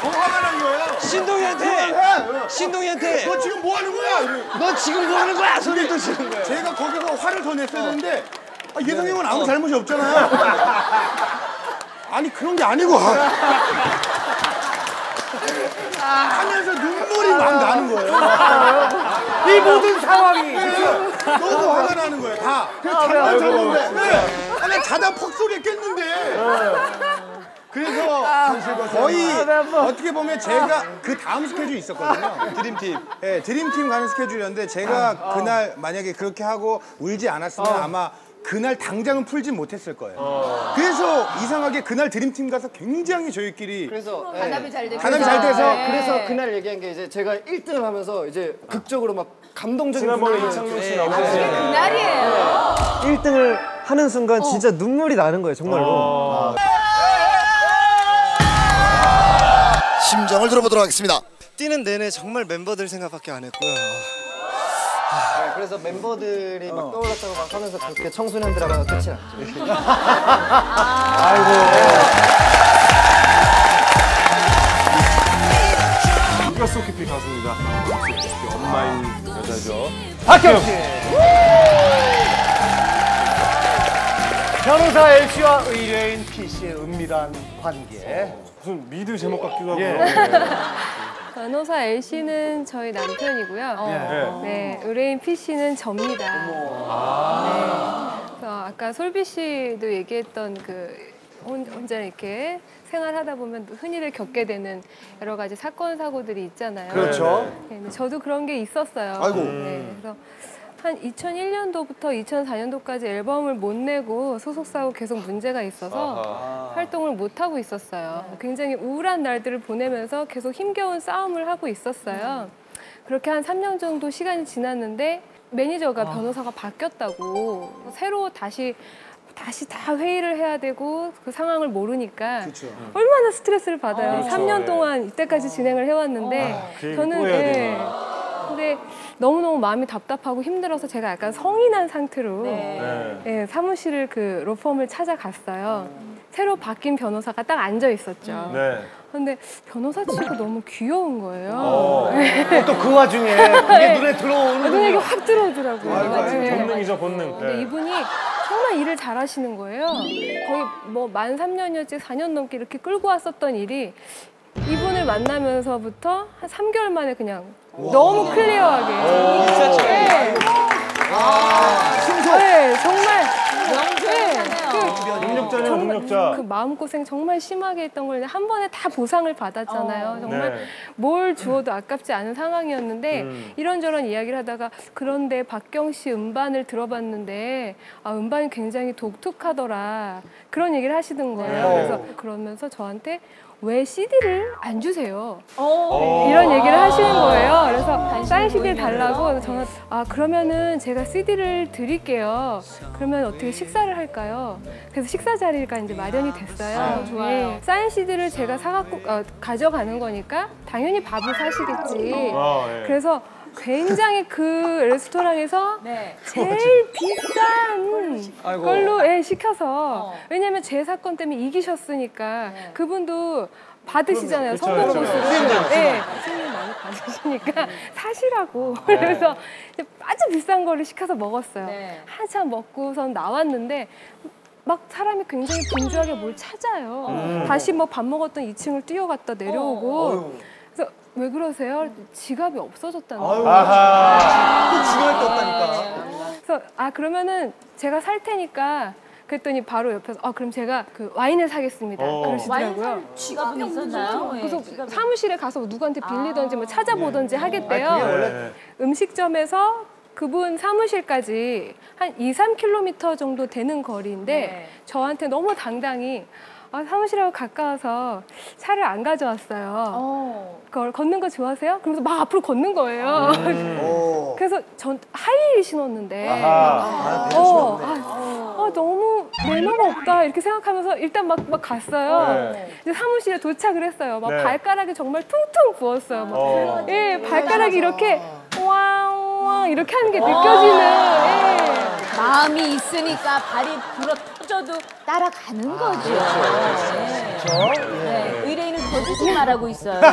더 화가 난 거야. 신동이한테 신동이한테 너 지금 뭐 하는 거야? 이래. 너 지금 뭐 하는 거야 소리 또 지는 거야. 제가 거기서 화를 더 냈어야 되는데 아, 예성이 형은 아무 잘못이 없잖아요. 아니 그런 게 아니고 하면서 눈물이 막 나는 거예요. 이 모든 상황이 너무 화가 나는 거예요. 다. 그래서 잤는데. 네. 아, 나 자다 퍽 소리에 깼는데. 그래서 거의 어떻게 보면 제가 그 다음 스케줄이 있었거든요. 드림팀. 네, 드림팀 가는 스케줄이었는데 제가 그날 만약에 그렇게 하고 울지 않았으면 아마 그날 당장은 풀진 못했을 거예요. 그래서 이상하게 그날 드림팀 가서 굉장히 저희끼리 그래서 예. 단합이 잘 돼서. 단합이 잘 돼서 네. 그래서 그날 얘기한 게 이제 제가 1등을 하면서 이제 극적으로 막 감동적인 지난번에 이창용 씨 예, 나오고 예. 그날이에요. 1등을 하는 순간 진짜 눈물이 나는 거예요, 정말로. 심정을 들어보도록 하겠습니다. 뛰는 내내 정말 멤버들 생각밖에 안 했고요. 네, 그래서 멤버들이 막 떠올랐다고 막 하면서 그렇게 청소년 드라마가 끝이 났죠. 누가 소키피 가수입니다. 엄마인 여자죠. 박경 씨. 변호사 L씨와 의뢰인 P씨의 은밀한 관계. 무슨 미드 제목 같기도 하고. 예. 변호사 L 씨는 저희 남편이고요. 네. 네, 의뢰인 P 씨는 접니다. 네. 그래서 아까 솔비 씨도 얘기했던 그 혼- 혼자 이렇게 생활하다 보면 흔히들 겪게 되는 여러 가지 사건 사고들이 있잖아요. 그렇죠. 네, 저도 그런 게 있었어요. 아이고. 네, 그래서 한 2001년도부터 2004년도까지 앨범을 못 내고 소속사하고 계속 문제가 있어서 활동을 못 하고 있었어요. 굉장히 우울한 날들을 보내면서 계속 힘겨운 싸움을 하고 있었어요. 그렇게 한 3년 정도 시간이 지났는데 매니저가 변호사가 바뀌었다고 새로 다시 다시 다 회의를 해야 되고 그 상황을 모르니까 얼마나 스트레스를 받아요. 그렇죠. 3년 예. 동안 이때까지 진행을 해왔는데 그 얘기 저는 예. 되구나. 근데 너무너무 마음이 답답하고 힘들어서 제가 약간 성인한 상태로 네. 예, 사무실을 그 로펌을 찾아갔어요. 새로 바뀐 변호사가 딱 앉아 있었죠. 네. 근데 변호사 치고 너무 귀여운 거예요. 어. 또 그 와중에 그게 눈에 들어오는 아, 눈에 이게 확 들어오더라고요. 예. 본능이죠 본능. 근데 네. 이분이 정말 일을 잘하시는 거예요. 거의 뭐만 3년이었지 4년 넘게 이렇게 끌고 왔었던 일이 이분을 만나면서부터 한 3개월 만에 그냥 너무 클리어하게. 네. 네, 정말. 네. 그 능력자네요 정말 능력자. 그 마음고생 정말 심하게 했던 걸 한 번에 다 보상을 받았잖아요. 정말 네. 뭘 주어도 아깝지 않은 상황이었는데 음. 이런저런 이야기를 하다가 그런데 박경 씨 음반을 들어봤는데 아, 음반이 굉장히 독특하더라. 그런 얘기를 하시는 거예요. 네. 그래서 그러면서 저한테 왜 CD를 안 주세요? 어. 이런 얘기를 하시는 거예요. 그래서 사인 CD를 달라고 저는 아 그러면은 제가 CD를 드릴게요. 그러면 어떻게 식사를 할까요? 그래서 식사 자리가 이제 마련이 됐어요. 네. 사인 CD를 제가 사갖고 어, 가져가는 거니까 당연히 밥을 사시겠지. 아, 예. 그래서 굉장히 그 레스토랑에서 네. 제일 비싼 걸로 예, 시켜서. 왜냐면 제 사건 때문에 이기셨으니까 그분도 받으시잖아요 그쵸. 보수를. 예, 수익 많이 받으시니까 사시라고. 그래서 이제 아주 비싼 거를 시켜서 먹었어요. 네. 한참 먹고선 나왔는데 막 사람이 굉장히 분주하게 뭘 찾아요. 다시 뭐 밥 먹었던 2층을 뛰어갔다 내려오고. 그래서 왜 그러세요? 지갑이 없어졌다는 거예요. 또 중요할 게 없다니까. 그래서 아 그러면은 제가 살 테니까 그랬더니 바로 옆에서 아 그럼 제가 그 와인을 사겠습니다 어. 그러시더라고요. 지갑은 있었나요? 예, 그래서 지갑이. 사무실에 가서 누구한테 빌리던지 뭐 찾아보던지 하겠대요. 네. 음식점에서 그분 사무실까지 한 2, 3km 정도 되는 거리인데 네. 저한테 너무 당당히 아, 사무실하고 가까워서 차를 안 가져왔어요. 어. 그걸 걷는 거 좋아하세요? 그러면서 막 앞으로 걷는 거예요. 오. 그래서 전 하이힐 신었는데 아하. 어, 아, 아, 너무 매너가 없다 이렇게 생각하면서 일단 막, 막 갔어요. 네. 이제 사무실에 도착을 했어요. 막 네. 발가락이 정말 퉁퉁 부었어요. 막. 어. 예, 발가락이 이렇게 왕왕 이렇게 하는 게 느껴지는. 예. 마음이 있으니까 발이 불어 터져도 따라가는 거죠. 네. 네. 의뢰인은 거짓말하고 있어요.